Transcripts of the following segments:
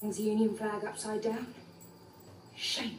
Hangs the Union flag upside down. Shame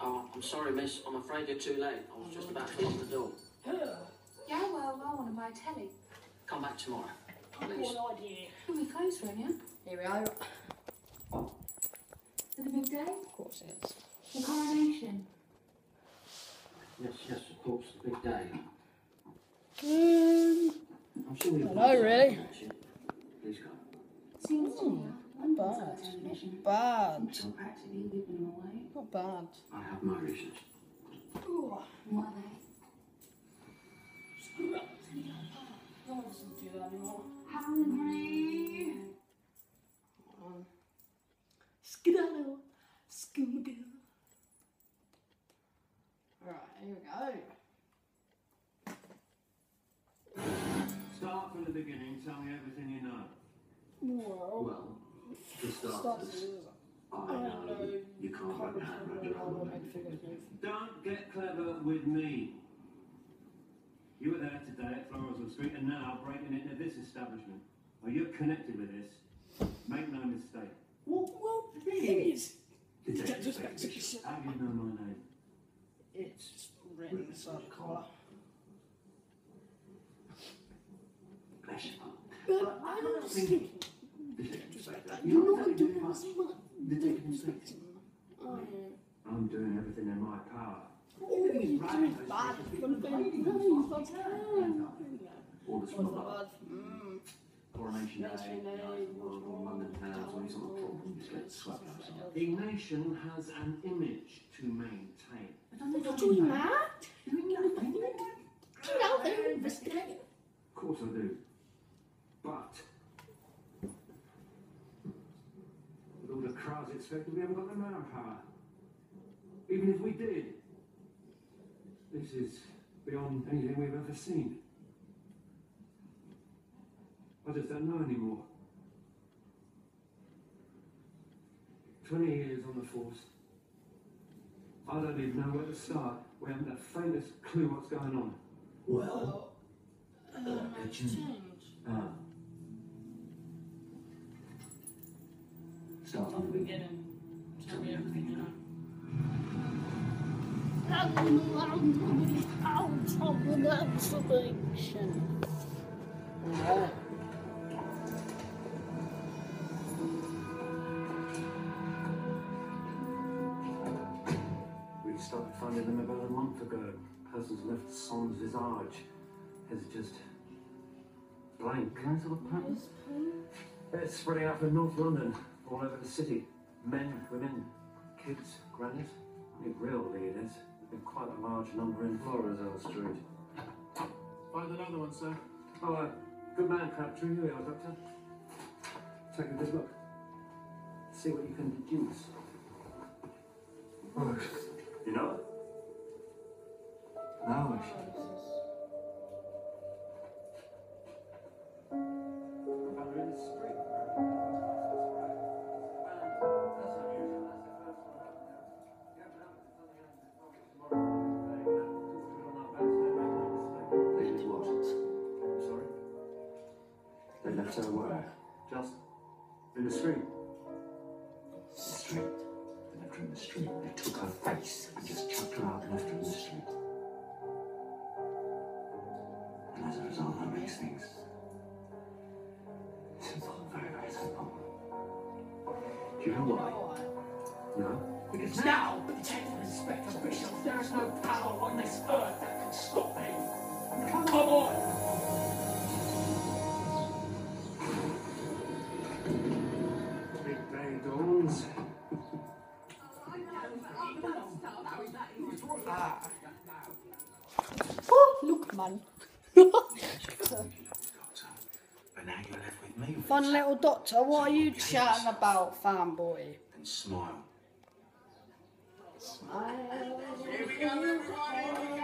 Oh, I'm sorry, miss. I'm afraid you're too late. I was just about to lock the door. Yeah, well, I want to buy a telly. Come back tomorrow. Please. Can we close for him, Here we are. For the big day? Of course it is. The coronation? Yes, yes, of course, the big day. Mm, I'm sure you'll I really. Please go. Seems to me. Not bad. Not bad. Until practically giving him away. Not bad. I have my reasons. What are they? No one doesn't do that anymore. Hungry. Skedaddle. Scooby-Doo. Alright, here we go. Start from the beginning. Tell me everything you know. Whoa. Well, for Starts starters, to I know you can't run that round your holiday. Don't get clever with me. You were there today at Florizel Street and now breaking into this establishment. Are you connected with this? Make no mistake. Well, well, it is. Detective Just Baker. back to How do you know my name? It's written inside the collar. Bless you. But I don't think Detective Baker. you're You're not not doing doing much. as much. Detective Inspector. Oh, I'm doing everything in my power. bad. You're gonna be no, that's bad. All the What's small bad? Mm. Coronation Day, Coronation Day, World War London Towns, all these sort of problems get swept. A nation has an image to maintain. What are you mad? Get out there and investigate. Of course I do. But with all the crowds expected, we haven't got the manpower. Even if we did, this is beyond anything we've ever seen. I just don't know anymore. 20 years on the force. I don't even know where to start. We haven't the faintest clue what's going on. Well, Uh, uh, might can you- change. ah. Start Top with me. beginning. Tell me everything you know. Out of the observation. Right. We started finding them about a month ago. Person's left sans visage. Has just blank. Can I sort of pattern? It's spreading out from North London, all over the city. Men, women, kids, grannies. I mean, real leaders. There's been quite a large number in Florizel Street. Find another one, sir. Oh, uh, good man, Crabtree. Here we are, Doctor. Take a good look. See what you can deduce. Oh, you know They where? Just in the street. Street. They left her in the street. They took her face and just chucked her out and left her in the street. And as a result, that makes things simple. Very, very simple. Do you know why? No? Because now, Detective Inspector Bishop, there is no power on this earth that can stop me. Come on! Man. But now you're left with me. Fun little doctor, what are you chatting about, fanboy? And smile. When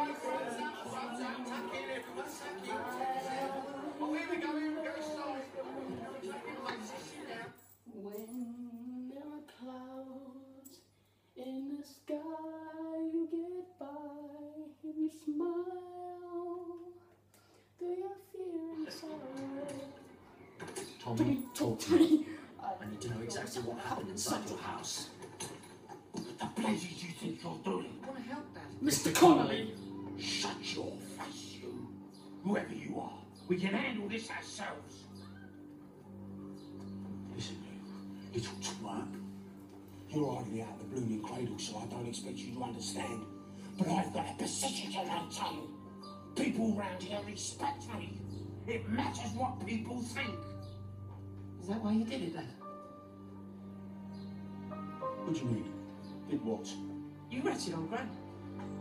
Tommy, talk to me. I need to know exactly what happened inside your house. What the places you think you're doing. I Want to help, Dad? Mr. Connolly! Shut your face, you. Whoever you are. We can handle this ourselves. Listen, you, it's all to work. You're hardly out of the blooming cradle, so I don't expect you to understand. But I've got a position to maintain. People round here respect me. It matters what people think. Is that why you did it, Dad? What do you mean? Did what? You ratted on Gran.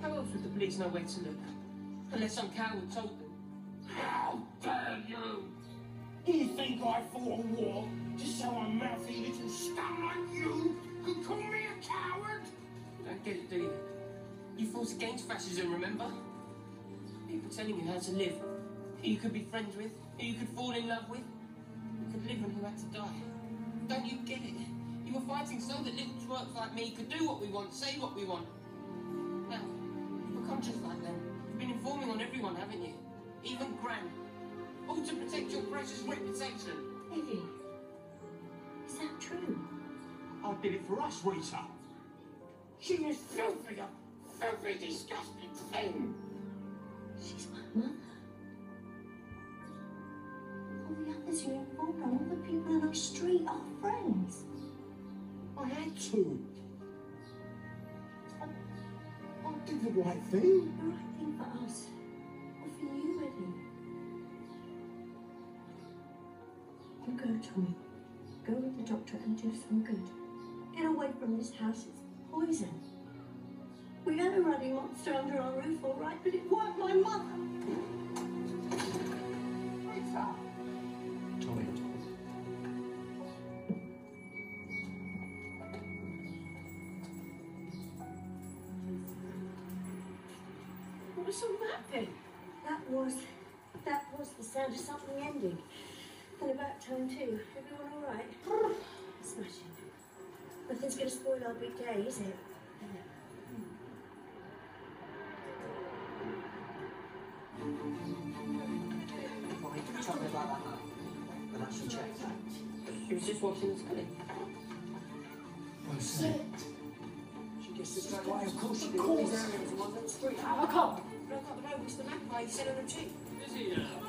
How else would the police know where to look? Unless some coward told them. How dare you? Do you think I fought a war just so a mouthy little scum like you could call me a coward? You don't get it, do you? You fought against fascism, remember? People telling you how to live. Who you could be friends with, who you could fall in love with, live and who had to die. Don't you get it? You were fighting so that little twerps like me could do what we want, say what we want. Now, you've become just like them. You've been informing on everyone, haven't you? Even Gran. All to protect your precious reputation. Eddie, is that true? I did it for us, Rita. She was filthy, a filthy, disgusting thing. She's my mother. All you informed all the people in our street are friends. I had to. I, I did the right thing. The right thing for us. Or for you, Eddie. You go, Tommy. Go with the doctor and do some good. Get away from this house. It's poison. We had a ruddy monster under our roof, all right, but it weren't my mother. Was all that then? That was, that was the sound of something ending. And about time too. Everyone all right? Smashing. Nothing's going to spoil our big day, is it? Right, tell me about that now. And actually check that. She was just watching the telly. Well said. She gets this straight away, of course she did. Of All course. these areas the street. How come? Broke the Magpie, on a. Is he now?